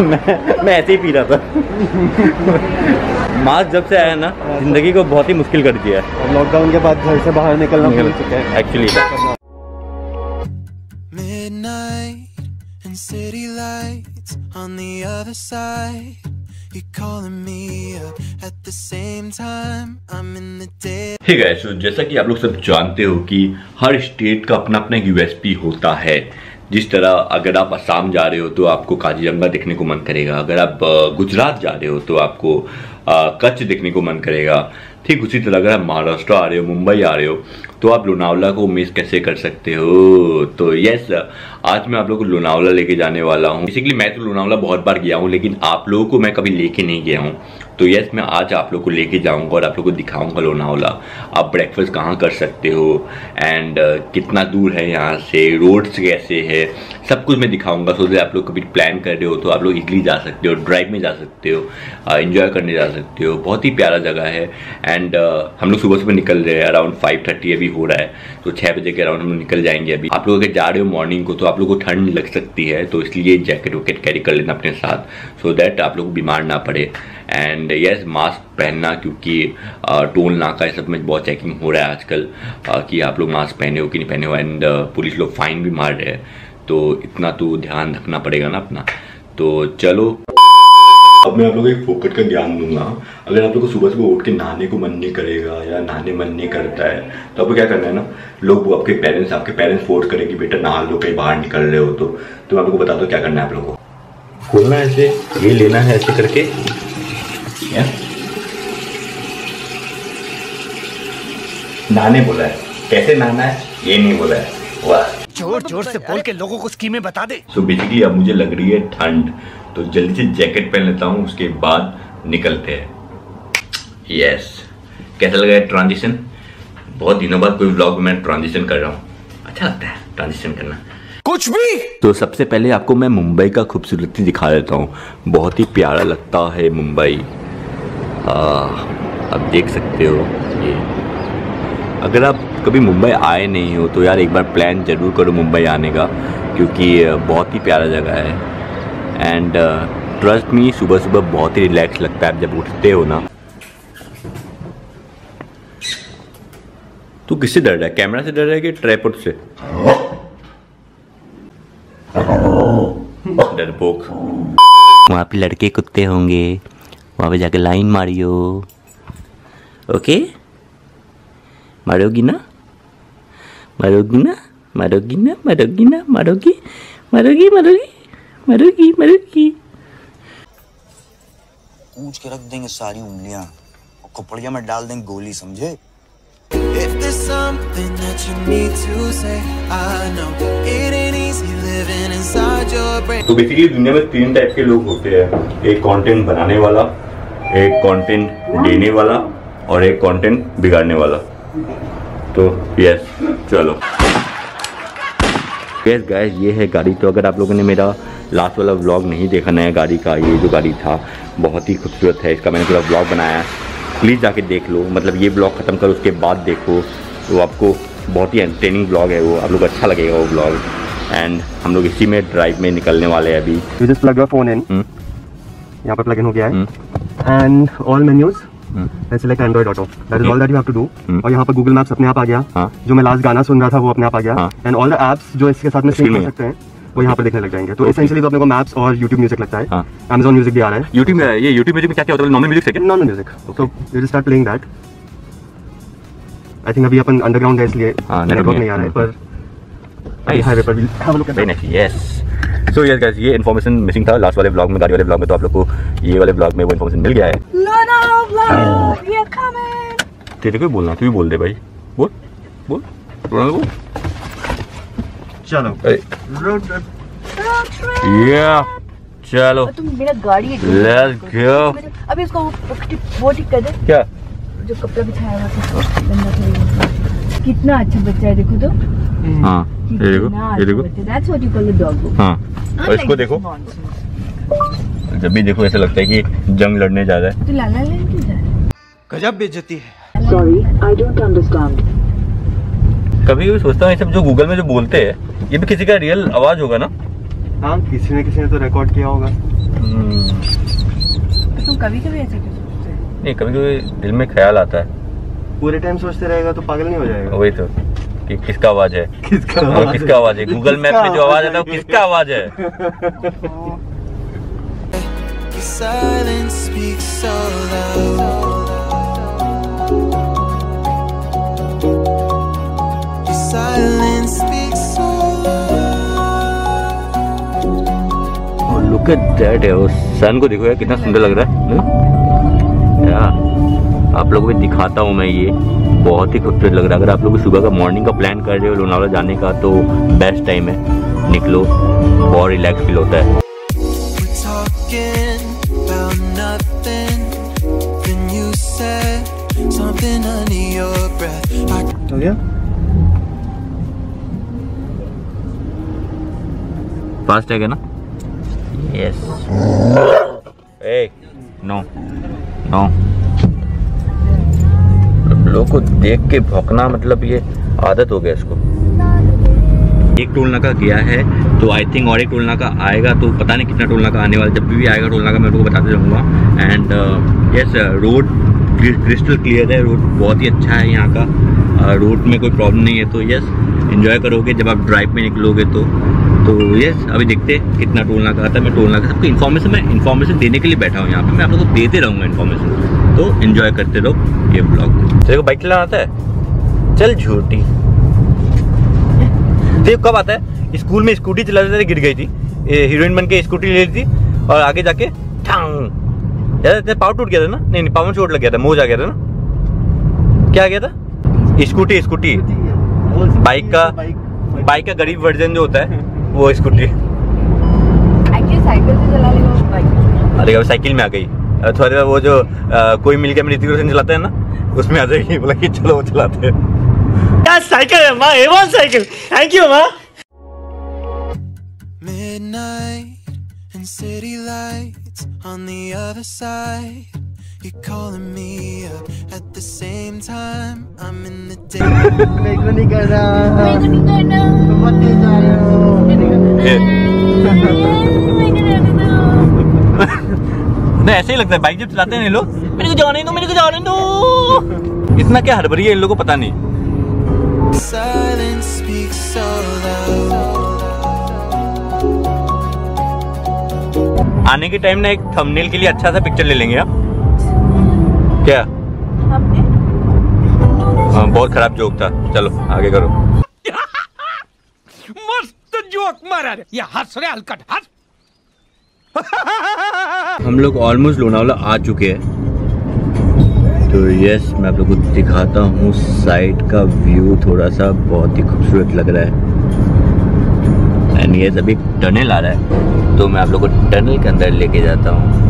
मैं मैं ऐसे ही पी रहा था। मास्क जब से आया ना ज़िंदगी को बहुत ही मुश्किल कर दिया है। लॉकडाउन के बाद घर से बाहर निकलना मिल चुके है। Actually Midnight and city lights on the other side. You're guys, so जैसा कि आप लोग सब जानते हो कि हर स्टेट का अपना अपना यूएसपी होता है। जिस तरह अगर आप असम जा रहे हो तो आपको काजीरंगा देखने को मन करेगा। अगर आप गुजरात जा रहे हो तो आपको कच्छ देखने को मन करेगा। ठीक उसी तरह अगर आप महाराष्ट्र आ रहे हो, मुंबई आ रहे हो तो आप लोनावला को मिस कैसे कर सकते हो? तो यस आज मैं आप लोग को लोनावला लेके जाने वाला हूँ। बेसिकली मैं तो लोनावला बहुत बार गया हूँ, लेकिन आप लोगों को मैं कभी लेके नहीं गया हूँ। तो यस मैं आज आप लोग को लेके जाऊँगा और आप लोग को दिखाऊँगा लोनावला। आप ब्रेकफास्ट कहाँ कर सकते हो? एंड कितना दूर है यहाँ से? रोड्स कैसे है? सब कुछ मैं दिखाऊँगा। सो आप लोग कभी प्लान कर रहे हो तो आप लोग इजली जा सकते हो ड्राइव में जा सकते हो इंजॉय करने जा सकते हो। बहुत ही प्यारा जगह है। एंड हम लोग सुबह सुबह निकल रहे हैं। अराउंड फाइव थर्टी अभी हो रहा है। तो छः बजे के अराउंड हम लोग निकल जाएँगे अभी। आप लोग अगर जा रहे हो मॉर्निंग को तो आप लोग को ठंड लग सकती है। तो इसलिए जैकेट वैकेट कैरी कर लेना अपने साथ। सो दैट आप लोग बीमार ना पड़े. एंड यस मास्क पहनना क्योंकि टोल नाका ये सब में बहुत चेकिंग हो रहा है आजकल कि आप लोग मास्क पहने हो कि नहीं पहने हो. एंड पुलिस लोग फाइन भी मार रहे हैं. तो इतना तो ध्यान रखना पड़ेगा ना अपना. तो चलो. अब मैं आप लोगों को एक फोकट का ज्ञान दूँगा. अगर आप लोग को सुबह सुबह उठ के नहाने को मन नहीं करेगा या नहाने मन नहीं करता है तो आपको क्या करना है ना? लोग वो आपके पेरेंट्स आपके पेरेंट्स फोर्स करें कि बेटा नहा लो, कहीं बाहर निकल रहे हो तो. तो मैं आप लोग को बता दो क्या करना है आप लोगों को? खोलना है ऐसे ये लेना है ऐसे करके। या? नहाने बोला है। कैसे नहाना है? ये नहीं बोला है। वाह। ज़ोर ज़ोर से बोल के लोगों को स्कीमें बता दे। सो so बेसिकली अब मुझे लग रही है ठंड। तो जल्दी से जैकेट पहन लेता हूँ उसके बाद निकलते हैं। यस कैसा लगा है ट्रांजिशन बहुत दिनों बाद कोई व्लॉग में मैं ट्रांजिशन कर रहा हूँ। अच्छा लगता है ट्रांजिशन करना। कुछ भी। तो सबसे पहले आपको मैं मुंबई का खूबसूरती दिखा देता हूँ। बहुत ही प्यारा लगता है मुंबई। आप देख सकते हो ये। अगर आप कभी मुंबई आए नहीं हो तो यार एक बार प्लान ज़रूर करो मुंबई आने का, क्योंकि बहुत ही प्यारा जगह है। एंड ट्रस्ट मी सुबह सुबह बहुत ही रिलैक्स लगता है आप जब उठते हो ना। तू किससे डर रहा है? कैमरा से डर रहा है कि ट्राईपॉड से? डरपोक वहाँ पे लड़के कुत्ते होंगे। वहाँ पे जाके लाइन मारियो। ओके? मारोगी ना? मारोगी ना? मारोगी ना? मारोगी ना? मारोगी? मारोगी? मारोगी? मारोगी? मारोगी? पूछ के रख देंगे सारी उंगलियाँ। और कपड़िया में डाल देंगे गोली समझे? If there's something that you need to say, I know it ain't easy living inside your brain. तो बेसिकली दुनिया में तीन टाइप के लोग होते हैं। एक कंटेंट बनाने वाला एक कंटेंट देने वाला और एक कंटेंट बिगाड़ने वाला। तो यस चलो। यस गाइस ये है गाड़ी। तो अगर आप लोगों ने मेरा लास्ट वाला व्लॉग नहीं देखा नया गाड़ी का ये जो गाड़ी था बहुत ही खूबसूरत है। इसका मैंने पूरा व्लॉग बनाया प्लीज़ जाके देख लो मतलब ये ब्लॉग ख़त्म करो उसके बाद देखो तो आपको बहुत ही एंटरटेनिंग ब्लॉग है वो आप लोग अच्छा लगेगा वो ब्लॉग एंड हम लोग इसी में ड्राइव में निकलने वाले हैं अभी phone in. हम्म, यहाँ पे plug in हो गया है. Let's select Android Auto. That is Okay. all that you have to do. हम्म। और यहाँ पर Google Maps अपने आप आ गया. हाँ। जो मैं लास्ट गाना सुन रहा था वो अपने आप आ गया. हाँ। And all the apps जो इसके साथ में कर सकते हैं वो यहाँ पर देखने लग जाएँगे. तो essentially तो अपने को Maps और YouTube म्यूज़िक लगता है. हाँ। Amazon Music भी आ रहा है. यूट्यूब में ये यूट्यूब म्यूज़िक में क्या क्या होता है नॉर्मल म्यूज़िक से Normal music. So you just start playing that. I अभी अपन underground है इसलिए हाँ, network में नहीं आ रहा है है. पर हाईवे भी यस सो यस गाइस ये इन्फॉर्मेशन मिसिंग था लास्ट वाले ब्लॉग में गाड़ी वाले ब्लॉग में तो आप लोग को ये वाले ब्लॉग में वो इन्फॉर्मेशन मिल गया है. तेरे को बोलना तू भी बोल दे भाई बोल बोल बोल चलो. अरे Road trip. Road trip. या चलो। तुम मेरा गाड़ी है Let's go. अभी उसको वो वो ठीक कर दे। क्या? जो कपड़ा बिछाया हुआ था गंदा कितना अच्छा बच्चा है देखो तो। हाँ ये देखो ये देखो। That's what you call the dog हाँ और इसको देखो। जब भी देखो ऐसा लगता है कि जंग लड़ने जा रहा है। तो लाला लेन क्यों जा रहा है? गजब बेइज्जती है। Sorry, I don't understand. कभी कभी सोचता हूँ ये सब जो गूगल में जो बोलते हैं ये भी किसी का रियल आवाज़ होगा ना? हाँ किसी ने किसी ने तो रिकॉर्ड किया होगा। तो तुम कभी कभी ऐसे क्यों सोचते हो? नहीं कभी कभी दिल में ख्याल आता है। पूरे टाइम सोचते रहेगा तो पागल नहीं हो जाएगा। वही तो कि किसका आवाज़ है? किसका वो आवाज़ किसका आवाज़ है? गूगल मैप में जो आवाज़ आता है वो किसका आवाज़ है? silence speaks so loud. Look at that है उस सन को देखो यार कितना सुंदर लग रहा है. यार आप लोगों को भी दिखाता हूँ मैं ये। बहुत ही खूबसूरत लग रहा है। अगर आप लोग सुबह का मॉर्निंग का प्लान कर रहे हो लोनावला जाने का तो बेस्ट टाइम है। निकलो। बहुत रिलैक्स फील होता है। गया? फास्ट है क्या ना? यस ए नो नो लोग को देख के भौंकना मतलब ये आदत हो गया इसको। एक टोल नाका गया है तो आई थिंक और एक टोल नाका आएगा तो पता नहीं कितना टोल नाका आने वाला जब भी आएगा टोल नाका मैं आपको बताते रहूँगा। And yes road crystal clear है रोड बहुत ही अच्छा है यहाँ का। रोड में कोई प्रॉब्लम नहीं है तो यस एंजॉय करोगे। जब आप ड्राइव में निकलोगे तो तो यस अभी देखते हैं कितना टोल नाका आता है। मैं टोल नाका सबको इन्फॉर्मेशन मैं इन्फॉर्मेशन देने के लिए बैठा हूँ यहाँ पे। मैं आप लोगों को देते रहूँगा इन्फॉर्मेशन तो एंजॉय करते रहो ये ब्लॉग तेरे को बाइक चलाना आता है? चल झूठी देखो, कब आता है? स्कूल में स्कूटी चलाते थे गिर गई थी। हीरोइन बन के स्कूटी ले ली थी और आगे जाके पाव टूट गया था ना? नहीं नहीं पावन चोट लग गया था मोज आ गया था ना? क्या आ गया था? Scooty scooty. बाइक का बाइक का गरीब वर्जन जो होता है वो स्कूटी। एक्चुअली साइकिल से चला लेगा बाइक। अरे अब साइकिल में आ गई। थोड़ी देर वो जो अ, कोई मिल गया में ऋतिक रोशन चलाते हैं ना उसमें आ जाएगी। बोला कि चलो वो चलाते हैं। साइकिल है माँ? एवन साइकिल थैंक यू माँ। Midnight and city lights on the other side. You're calling me up at the same time. I'm in the day. ऐसे ही लगता है बाइक जब चलाते हैं ये लोग मेरे को जाने दो मेरे को जाने दो इतना क्या हड़बड़ी है इन लोगों को पता नहीं. आने के टाइम ना एक थंबनेल के लिए अच्छा सा पिक्चर ले लेंगे आप क्या? हमने हाँ, बहुत खराब जोक था। चलो आगे करो। मस्त जोक मारा रे। ये हंस रे हलकट हंस। हम लोग ऑलमोस्ट लोनावाला आ चुके हैं। तो यस मैं आप लोग को दिखाता हूँ साइड का व्यू थोड़ा सा बहुत ही खूबसूरत लग रहा है। एंड यस अभी टनल आ रहा है। तो मैं आप लोग को टनल के अंदर लेके जाता हूँ।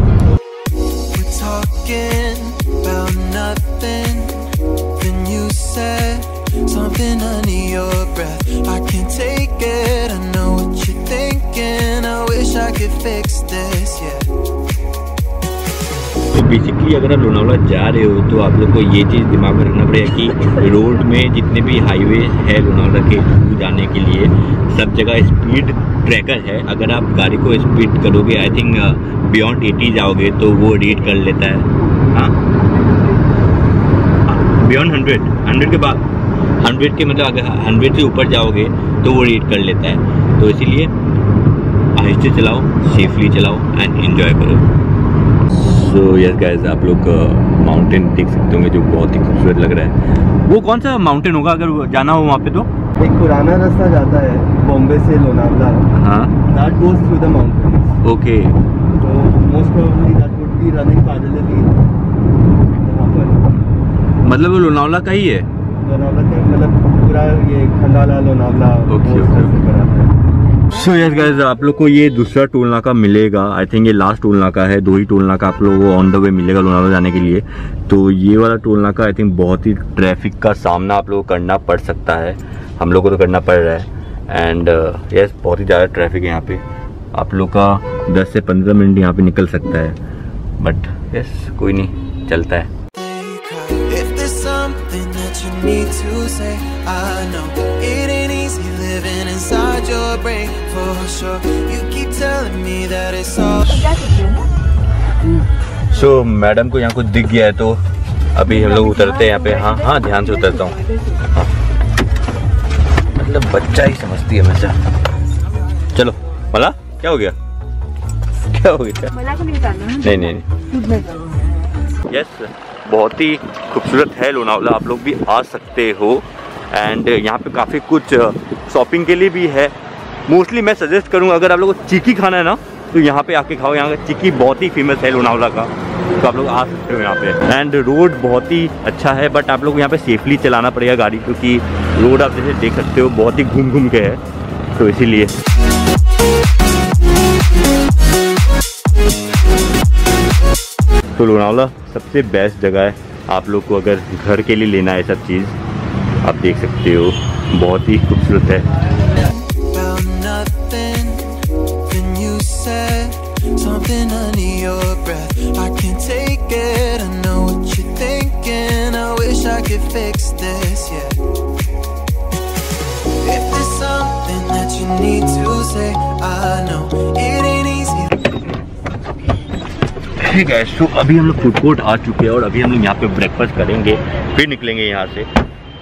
Something under your breath. I can't take it. I know what you're thinking. I wish I could fix this, yeah. तो बेसिकली अगर आप लोनावाला जा रहे हो तो आप लोग को ये चीज़ दिमाग में रखना पड़ेगा कि रोड में जितने भी हाईवे है लोनावाला के जाने के लिए सब जगह स्पीड ट्रैकर है अगर आप गाड़ी को स्पीड करोगे आई थिंक बियॉन्ड एटी जाओगे तो वो रीड कर लेता है हाँ बियॉन्ड हंड्रेड हंड्रेड के बाद हंड्रेड के मतलब अगर हंड्रेड से ऊपर जाओगे तो वो रीड कर लेता है। तो इसीलिए आहिस्ते चलाओ सेफली चलाओ एंड एंजॉय करो। सो यस गाइस आप लोग माउंटेन देख सकते होंगे जो बहुत ही खूबसूरत लग रहा है। वो कौन सा माउंटेन होगा अगर जाना हो वहाँ पे तो? एक पुराना रास्ता जाता है बॉम्बे से लोनावला। हाँ। That goes through the mountains okay तो most probably that would be running parallelly मतलब वो लोनावला का ही है? लोनावला मतलब पूरा ये खंडाला लोनावला. से यस गाइस आप लोग को ये दूसरा टोल नाका मिलेगा। आई थिंक ये लास्ट टोल नाका है दो ही टोल नाका आप लोगों को ऑन द वे मिलेगा लोनावला जाने के लिए। तो ये वाला टोल नाका आई थिंक बहुत ही ट्रैफ़िक का सामना आप लोगों को करना पड़ सकता है। हम लोग को तो करना पड़ रहा है। एंड यस uh, yes, बहुत ही ज़्यादा ट्रैफ़िक है यहाँ पे। आप लोग का 10 से 15 मिनट यहाँ पे निकल सकता है। बट यस yes, कोई नहीं चलता है। Need to say, I know it ain't easy living inside your brain for sure. You keep telling me that it's all. So madam को यहाँ कुछ दिख गया है तो अभी हम लोग उतरते हैं यहाँ पे। हाँ हाँ ध्यान से उतरता हूँ। मतलब बच्चा ही समझती है हमेशा। चलो मला क्या हो गया? क्या हो गया? मला नहीं नहीं नहीं। यस बहुत ही खूबसूरत है लोनावला, आप लोग भी आ सकते हो। एंड यहाँ पे काफ़ी कुछ शॉपिंग के लिए भी है। मोस्टली मैं सजेस्ट करूँगा, अगर आप लोग को चिकी खाना है ना तो यहाँ पे आके खाओ। यहाँ का चिकी बहुत ही फ़ेमस है लोनावला का। तो आप लोग आ सकते हो यहाँ पे। एंड रोड बहुत ही अच्छा है बट आप लोग यहाँ पे सेफली चलाना पड़ेगा गाड़ी, क्योंकि रोड आप जैसे देख सकते हो, बहुत ही घूम घूम के है। तो इसीलिए। तो लोनावला सबसे बेस्ट जगह है। आप लोग को अगर घर के लिए लेना है सब चीज़ आप देख सकते हो बहुत ही खूबसूरत है। Need to say, I know it. ठीक है सो अभी हम लोग फ़ूड कोर्ट आ चुके हैं और अभी हम लोग यहाँ पे ब्रेकफास्ट करेंगे फिर निकलेंगे यहाँ से।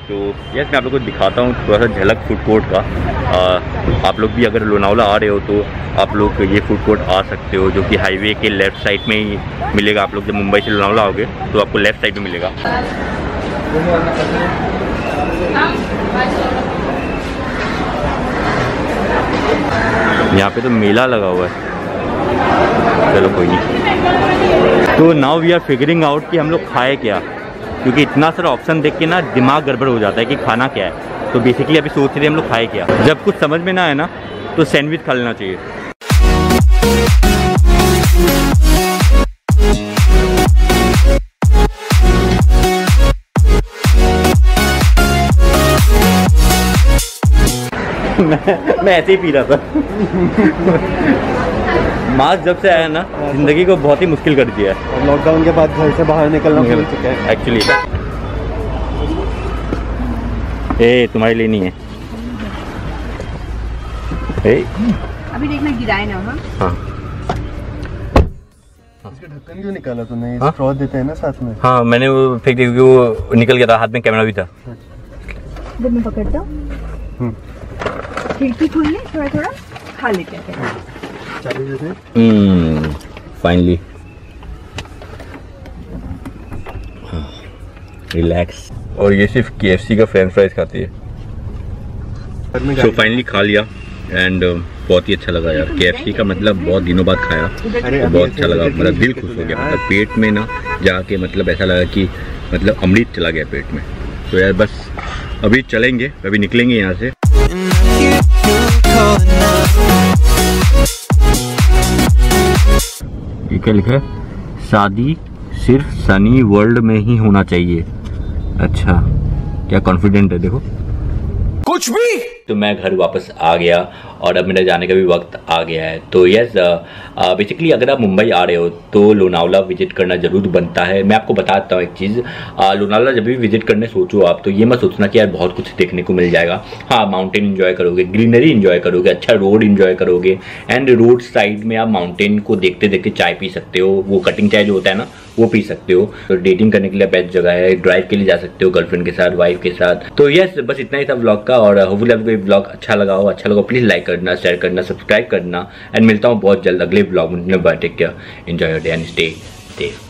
तो यस मैं आप लोग को दिखाता हूँ थोड़ा सा झलक फ़ूड कोर्ट का। आ, आप लोग भी अगर लोनावला आ रहे हो तो आप लोग ये फ़ूड कोर्ट आ सकते हो जो कि हाईवे के लेफ़्ट साइड में ही मिलेगा। आप लोग जब मुंबई से लोनावला आओगे तो आपको लेफ़्ट साइड में मिलेगा। यहाँ पे तो मेला लगा हुआ है। चलो कोई नहीं। तो now we are figuring out कि हम लोग खाए क्या? क्योंकि इतना सारा ऑप्शन देख के ना दिमाग गड़बड़ हो जाता है कि खाना क्या है। तो बेसिकली अभी सोच रहे हैं हम लोग खाए क्या? जब कुछ समझ में ना आए ना तो सैंडविच खा लेना चाहिए। मैं मैं ऐसे ही पी रहा था। मास्क जब से आया ना ज़िंदगी को बहुत ही मुश्किल कर दिया है। लॉकडाउन के बाद घर से बाहर निकलना भूल चुके हैं। एक्चुअली ए तुम्हारे लिए नहीं है। ए। अभी देखना गिराए ना हाँ? हाँ। ढक्कन क्यों निकाला तूने? हाँ? स्ट्रॉ देते हैं ना साथ में। हाँ मैंने वो फेंक दिया क्योंकि वो निकल गया था हाथ में कैमरा भी था। जब मैं पकड़ता हूँ हम्म। खिड़की खोलिए थोड़ा थोड़ा खा लेते हैं। फाइनली रिलैक्स और ये सिर्फ़ के का फ्रेंच फ्राइज खाती है। सो फाइनली खा लिया। एंड बहुत ही अच्छा लगा यार। के का मतलब बहुत दिनों बाद खाया। तो बहुत अच्छा लगा। लगे मेरा दिल खुश हो गया। मतलब पेट में ना जाके मतलब ऐसा लगा कि मतलब अमृत चला गया पेट में। तो यार बस अभी चलेंगे। अभी निकलेंगे यहाँ से। क्या लिखा है। शादी सिर्फ़ सनी वर्ल्ड में ही होना चाहिए। अच्छा क्या कॉन्फिडेंट है, देखो। कुछ भी! तो मैं घर वापस आ गया और अब मेरा जाने का भी वक्त आ गया है। तो यस बेसिकली अगर आप मुंबई आ रहे हो तो लोनावला विज़िट करना ज़रूर बनता है। मैं आपको बताता हूँ एक चीज़ लोनावला जब भी विज़िट करने सोचो आप तो ये मत सोचना कि यार बहुत कुछ देखने को मिल जाएगा। हाँ माउंटेन इंजॉय करोगे ग्रीनरी इंजॉय करोगे अच्छा रोड इंजॉय करोगे एंड रोड साइड में आप माउंटेन को देखते देखते चाय पी सकते हो। वो कटिंग चाय जो होता है ना, वो पी सकते हो। तो डेटिंग करने के लिए बेस्ट जगह है ड्राइव के लिए जा सकते हो गर्लफ्रेंड के साथ वाइफ के साथ। तो यस बस इतना ही था व्लॉग का और होपफुली आपको ये ब्लॉग अच्छा लगा हो अच्छा लगा प्लीज़ लाइक करना शेयर करना सब्सक्राइब करना एंड मिलता हूँ बहुत जल्द अगले ब्लॉग में। Bye take care enjoy your day and stay safe.